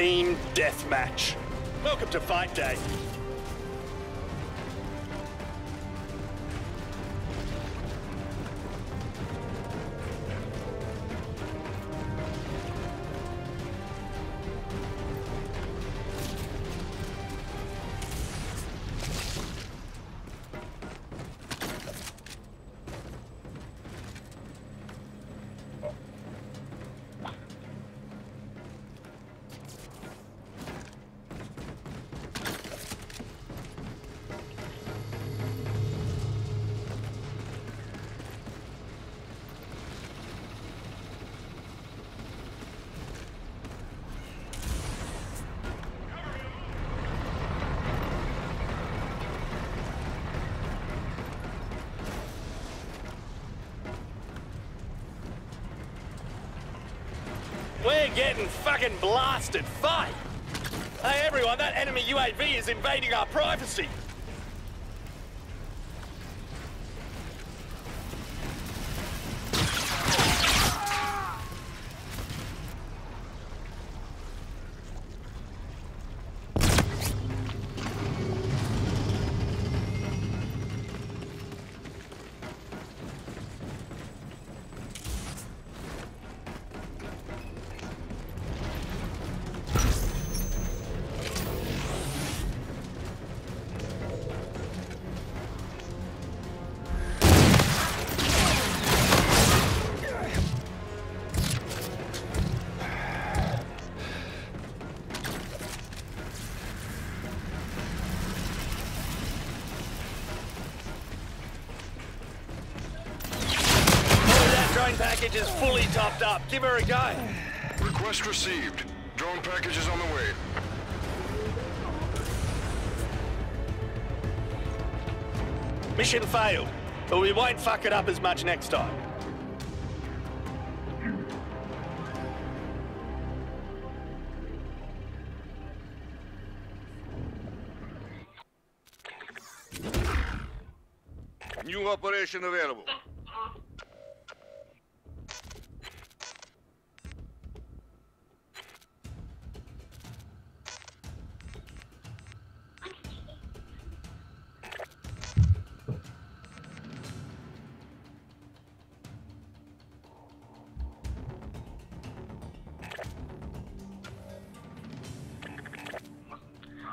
Team Deathmatch. Welcome to Fight Day. Getting fucking blasted. Fight! Hey everyone, that enemy UAV is invading our privacy. Up. Give her a go. Request received. Drone package is on the way. Mission failed, but we won't fuck it up as much next time. New operation available.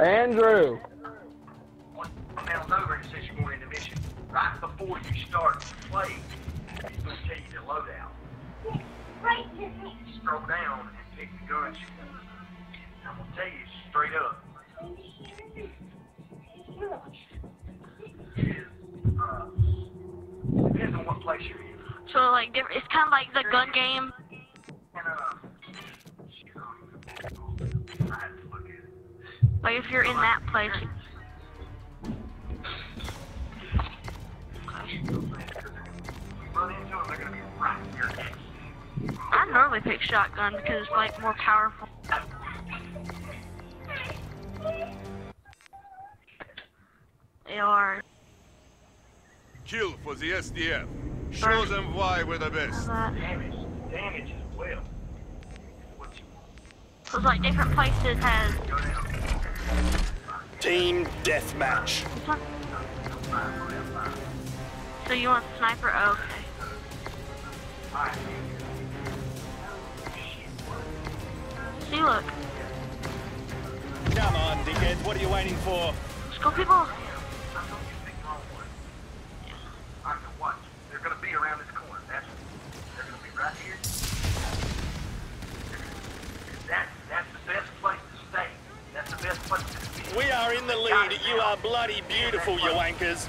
Andrew. Sounds over and says you're going into mission. Right before you start to play, he's going to tell you the loadout. Scroll down and pick the guns. I'm going to tell you straight up. Uh, depends on what place you're in. So like it's kind of like the gun game. It. Like if you're in that place. Run into them, they're going to be right in your neck. I normally pick shotgun because it's like more powerful. They are. Kill for the SDF. Show them why we're the best. Damage, damage as well. What you want. Cause like different places has. Go down. Team Deathmatch. So you want sniper? Oh, okay. See, look. Come on, dickhead. What are you waiting for? Let's go, people. I know what. They're going to be around this corner. That's they're going to be right here. That's that's the best place to stay. That's the best place to be. We are the. You are bloody beautiful, you wankers.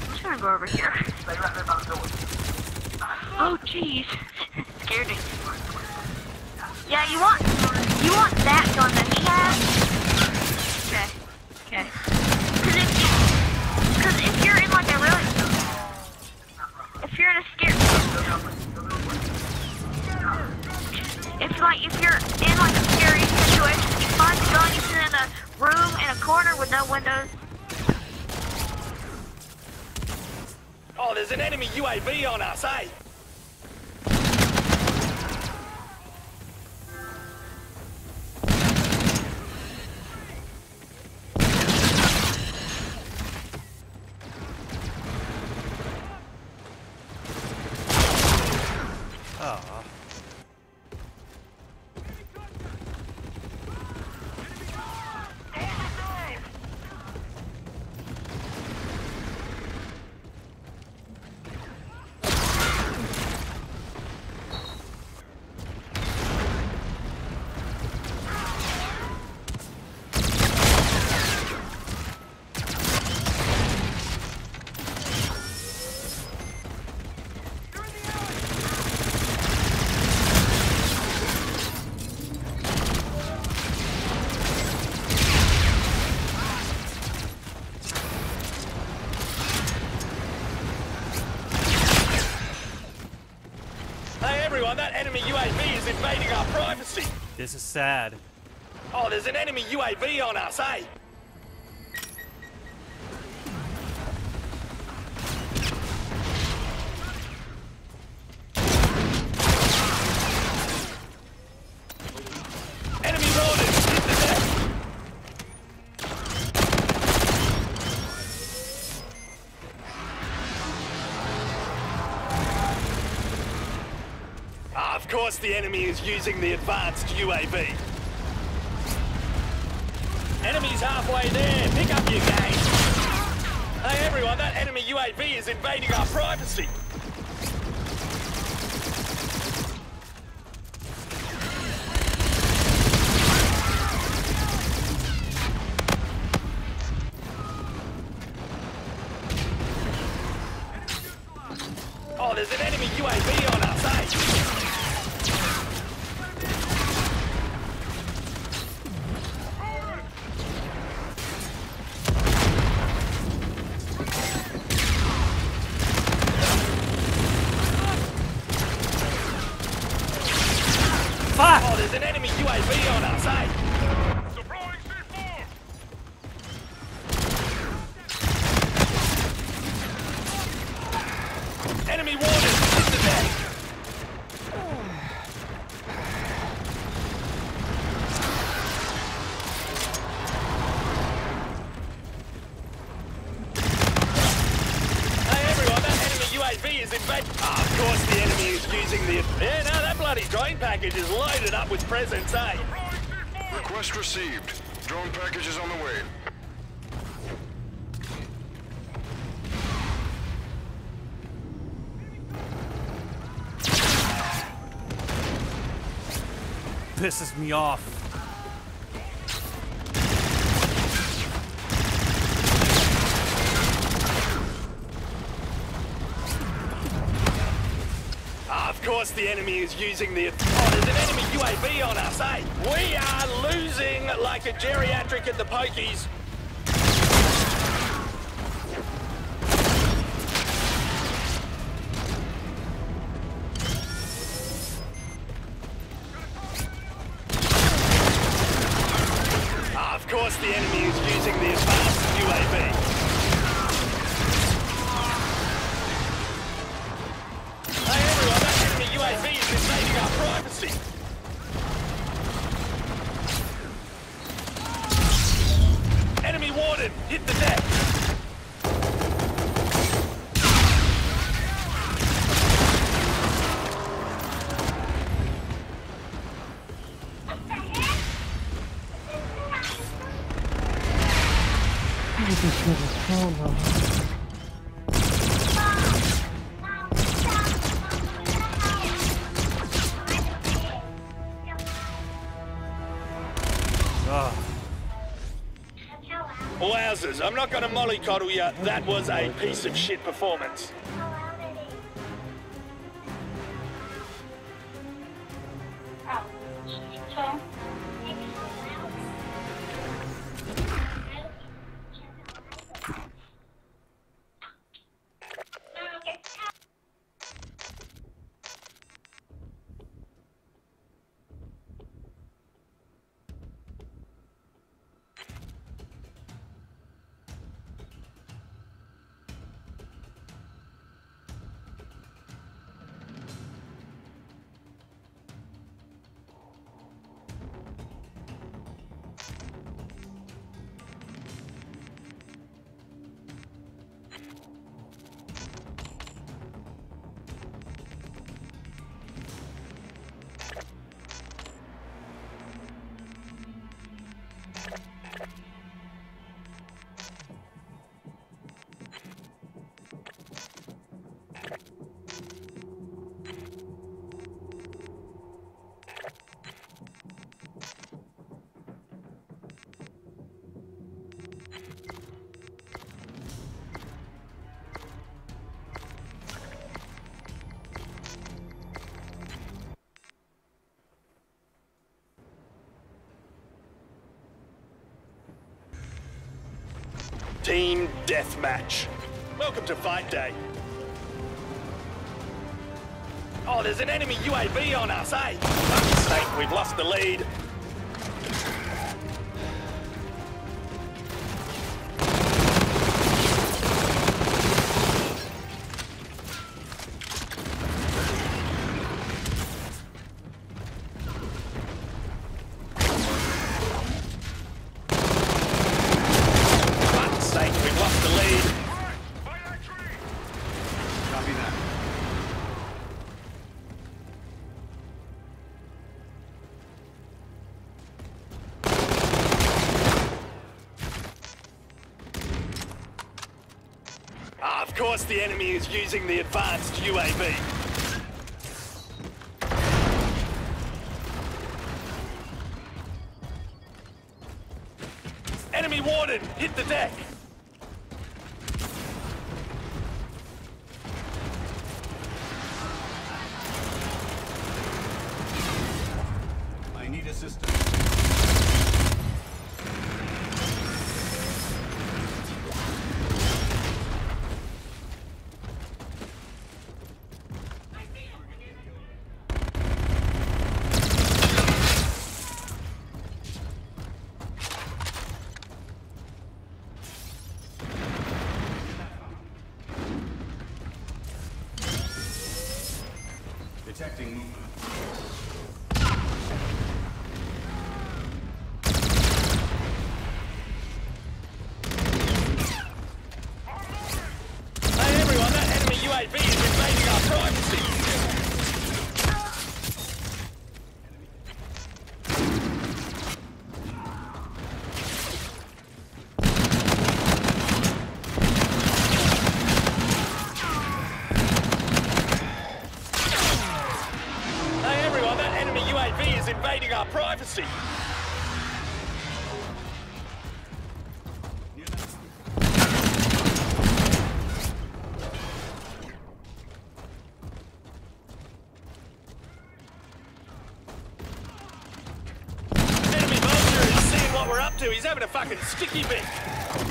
I'm just gonna go over here. Oh, jeez. Scared me. Yeah, you want you want that gun that he has. Okay. Okay. Cause if cause if you're in like a really, if you're in a scare, if like if you're in like a scary situation, you find the gun, you sit in a room in a corner with no windows. Oh, there's an enemy UAV on us, eh? Enemy UAV is invading our privacy. This is sad. Oh, there's an enemy UAV on us, eh? Enemy is using the advanced UAV. Enemy's halfway there. Pick up your game. Hey everyone, that enemy UAV is invading our privacy. Enemy UAV on? Deploying C4! Enemy wanted! Hit the deck! Hey everyone, that enemy UAV is invading. Ah, of course the enemy is using the. Yeah, no, that bloody drone package is loaded up with presents, eh? Request received. Drone package is on the way. Pisses me off. Course the enemy is using the. Oh, there's an enemy UAV on us, eh? We are losing like a geriatric at the pokies. Hit the deck. I'm not gonna mollycoddle you. That was a piece of shit performance. Team Deathmatch. Welcome to Fight Day. Oh, there's an enemy UAV on us, eh? We've lost the lead. Course the enemy is using the advanced UAV. Enemy warden, hit the deck. Up to. He's having a fucking sticky bit.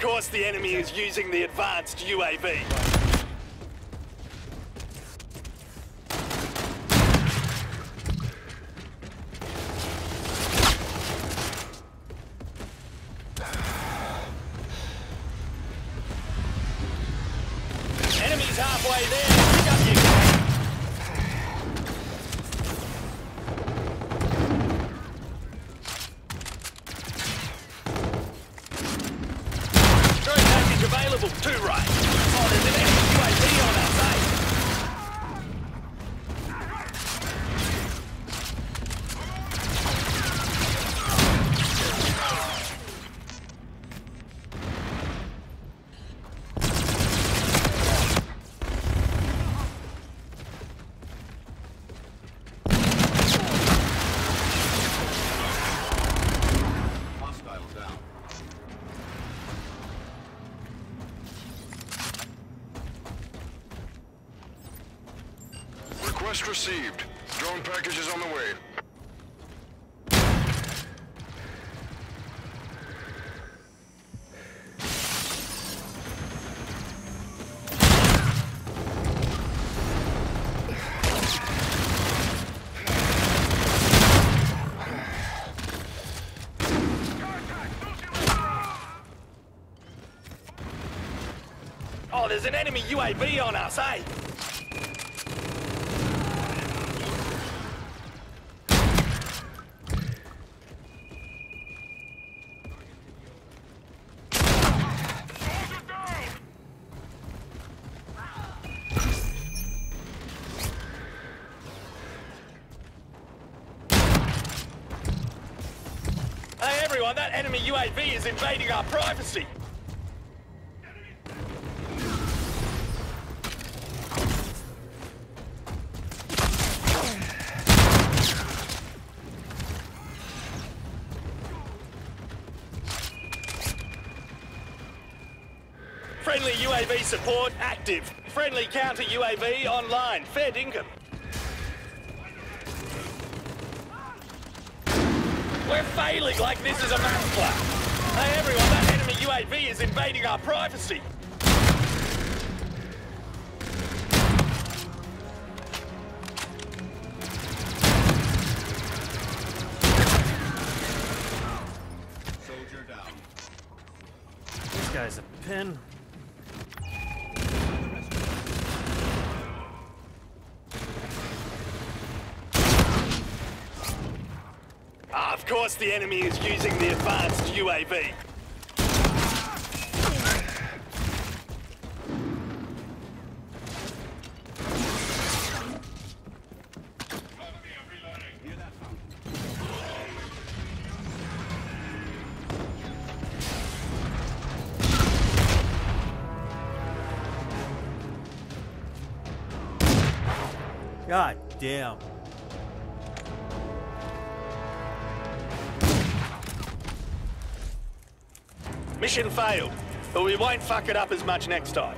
Course the enemy is using the advanced UAV. Enemy's halfway there. Pick up you. Drone available. Two right. Request received. Drone package is on the way. Oh, there's an enemy UAV on us, eh? Caroline, that enemy UAV is invading our privacy! Friendly UAV support active. Friendly counter UAV online. Fair dinkum. We're failing like this is a math class. Hey everyone, that enemy UAV is invading our privacy. Soldier down. This guy's a pin. Course the enemy is using the advanced UAV. God damn. Mission failed, but we won't fuck it up as much next time.